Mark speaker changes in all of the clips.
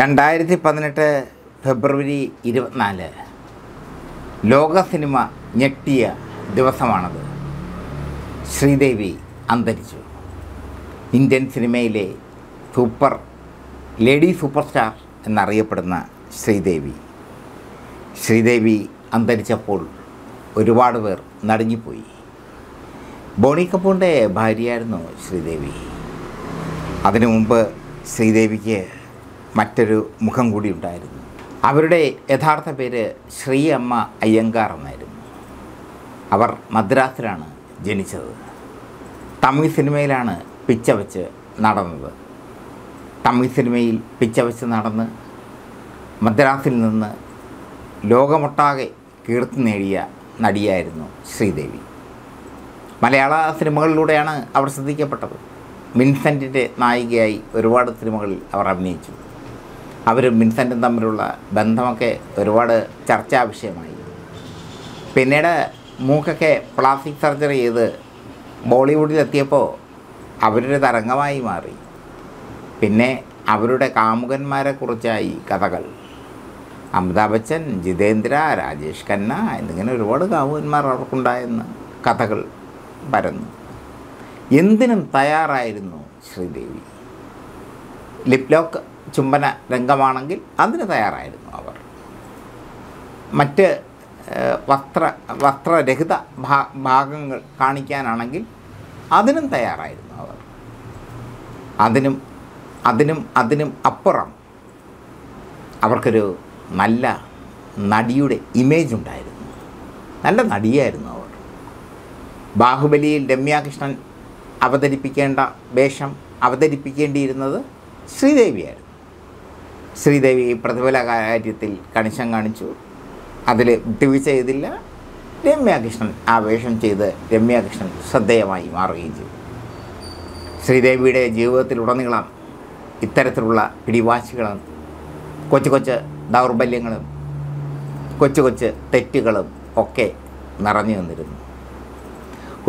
Speaker 1: രണ്ടായിരത്തി പതിനെട്ട് ഫെബ്രുവരി ഇരുപത്തിനാല് ലോക സിനിമ ഞെട്ടിയ ദിവസമാണത്. ശ്രീദേവി അന്തരിച്ചു. ഇന്ത്യൻ സിനിമയിലെ സൂപ്പർ ലേഡി സൂപ്പർ സ്റ്റാർ എന്നറിയപ്പെടുന്ന ശ്രീദേവി. ശ്രീദേവി അന്തരിച്ചപ്പോൾ ഒരുപാട് പേർ നടുങ്ങിപ്പോയി. ബോണി കപൂറിന്റെ ഭാര്യയായിരുന്നു ശ്രീദേവി. അതിനു മുമ്പ് ശ്രീദേവിക്ക് മറ്റൊരു മുഖം കൂടി ഉണ്ടായിരുന്നു. അവരുടെ യഥാർത്ഥ പേര് ശ്രീ അമ്മ അയ്യങ്കാർ എന്നായിരുന്നു. അവർ മദ്രാസിലാണ് ജനിച്ചത്. തമിഴ് സിനിമയിലാണ് പിച്ച വെച്ച് നടന്നത്. തമിഴ് സിനിമയിൽ പിച്ച വെച്ച് നടന്ന് മദ്രാസിൽ നിന്ന് ലോകമൊട്ടാകെ കീർത്തി നേടിയ നടിയായിരുന്നു ശ്രീദേവി. മലയാള സിനിമകളിലൂടെയാണ് അവർ ശ്രദ്ധിക്കപ്പെട്ടത്. വിൻസെന്റിന്റെ നായികയായി ഒരുപാട് സിനിമകളിൽ അവർ അഭിനയിച്ചു അവരും വിൻസെന്റും തമ്മിലുള്ള ബന്ധമൊക്കെ ഒരുപാട് ചർച്ചാ വിഷയമായി. പിന്നീട് മൂക്കൊക്കെ പ്ലാസ്റ്റിക് സർജറി ചെയ്ത് ബോളിവുഡിലെത്തിയപ്പോൾ അവരൊരു തരംഗമായി മാറി. പിന്നെ അവരുടെ കാമുകന്മാരെക്കുറിച്ചായി കഥകൾ. അമിതാഭ് ബച്ചൻ ജിതേന്ദ്ര രാജേഷ് ഖന്ന എന്നിങ്ങനെ ഒരുപാട് കാമുകന്മാർ അവർക്കുണ്ടായെന്ന് കഥകൾ പരന്നു. എന്തിനും തയ്യാറായിരുന്നു ശ്രീദേവി. ലിപ് ലോക്ക് ചുംബന രംഗമാണെങ്കിൽ അതിന് തയ്യാറായിരുന്നു അവർ. മറ്റ് വസ്ത്ര വസ്ത്രരഹിത ഭാ ഭാഗങ്ങൾ കാണിക്കാനാണെങ്കിൽ അതിനും തയ്യാറായിരുന്നു അവർ. അതിനും അതിനും അതിനും അപ്പുറം അവർക്കൊരു നല്ല നടിയുടെ ഇമേജ് ഉണ്ടായിരുന്നു. നല്ല നടിയായിരുന്നു അവർ. ബാഹുബലിയിൽ രമ്യാകൃഷ്ണൻ അവതരിപ്പിക്കേണ്ട വേഷം അവതരിപ്പിക്കേണ്ടിയിരുന്നത് ശ്രീദേവിയായിരുന്നു. ശ്രീദേവി പ്രതിഫല കാര്യത്തിൽ കണിശം കാണിച്ചു. അതിൽ വിട്ടുവീഴ്ച ചെയ്തില്ല രമ്യാകൃഷ്ണൻ ആ വേഷം ചെയ്ത് രമ്യാകൃഷ്ണൻ ശ്രദ്ധേയമായി മാറുകയും ചെയ്തു. ശ്രീദേവിയുടെ ജീവിതത്തിലുടനീളം ഇത്തരത്തിലുള്ള പിടിവാശികളും കൊച്ചു കൊച്ച് ദൗർബല്യങ്ങളും കൊച്ചു കൊച്ച് തെറ്റുകളും ഒക്കെ നിറഞ്ഞു നിന്നിരുന്നു.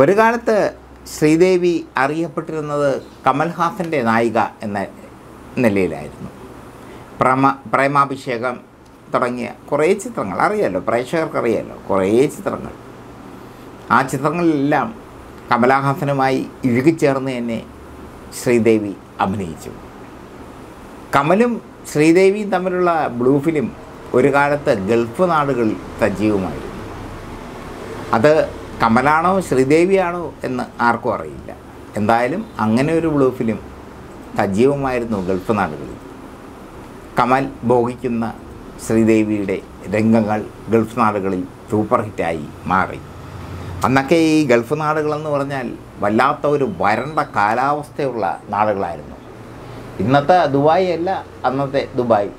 Speaker 1: ഒരു കാലത്ത് ശ്രീദേവി അറിയപ്പെട്ടിരുന്നത് കമൽഹാസന്റെ നായിക എന്ന നിലയിലായിരുന്നു. പ്രമ പ്രേമാഭിഷേകം തുടങ്ങിയ കുറേ ചിത്രങ്ങൾ. അറിയാമല്ലോ പ്രേക്ഷകർക്കറിയാമല്ലോ കുറേ ചിത്രങ്ങൾ. ആ ചിത്രങ്ങളിലെല്ലാം കമലഹാസനുമായി ഇഴുകിച്ചേർന്ന് തന്നെ ശ്രീദേവി അഭിനയിച്ചു. കമലും ശ്രീദേവിയും തമ്മിലുള്ള ബ്ലൂ ഫിലിം ഒരു കാലത്ത് ഗൾഫ് നാടുകളിൽ സജീവമായിരുന്നു. അത് കമലാണോ ശ്രീദേവിയാണോ എന്ന് ആർക്കും അറിയില്ല. എന്തായാലും അങ്ങനെ ഒരു ബ്ലൂ ഫിലിം സജീവമായിരുന്നു ഗൾഫ് നാടുകളിൽ. കമൽ ഭോഗിക്കുന്ന ശ്രീദേവിയുടെ രംഗങ്ങൾ ഗൾഫ് നാടുകളിൽ സൂപ്പർ ഹിറ്റായി മാറി. അന്നൊക്കെ ഈ ഗൾഫ് നാടുകളെന്ന് പറഞ്ഞാൽ വല്ലാത്ത ഒരു വരണ്ട കാലാവസ്ഥയുള്ള നാടുകളായിരുന്നു. ഇന്നത്തെ ദുബായ് അല്ല അന്നത്തെ ദുബായ്.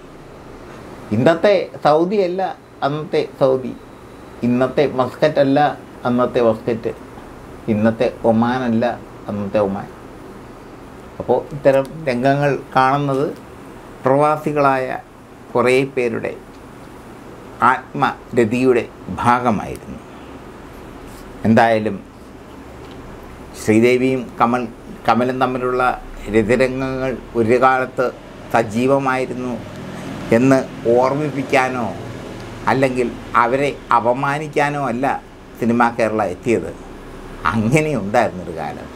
Speaker 1: ഇന്നത്തെ സൗദി അല്ല അന്നത്തെ സൗദി. ഇന്നത്തെ മസ്കറ്റ് അല്ല അന്നത്തെ മസ്കറ്റ്. ഇന്നത്തെ ഒമാനല്ല അന്നത്തെ ഒമാൻ. അപ്പോൾ ഇത്തരം രംഗങ്ങൾ കാണുന്നത് പ്രവാസികളായ കുറേ പേരുടെ ആത്മരതിയുടെ ഭാഗമായിരുന്നു. എന്തായാലും ശ്രീദേവിയും കമൽ കമലും തമ്മിലുള്ള രതിരംഗങ്ങൾ ഒരു കാലത്ത് സജീവമായിരുന്നു എന്ന് ഓർമ്മിപ്പിക്കാനോ അല്ലെങ്കിൽ അവരെ അപമാനിക്കാനോ അല്ല സിനിമാ കേരള എത്തിയത്. അങ്ങനെയുണ്ടായിരുന്നൊരു കാലം.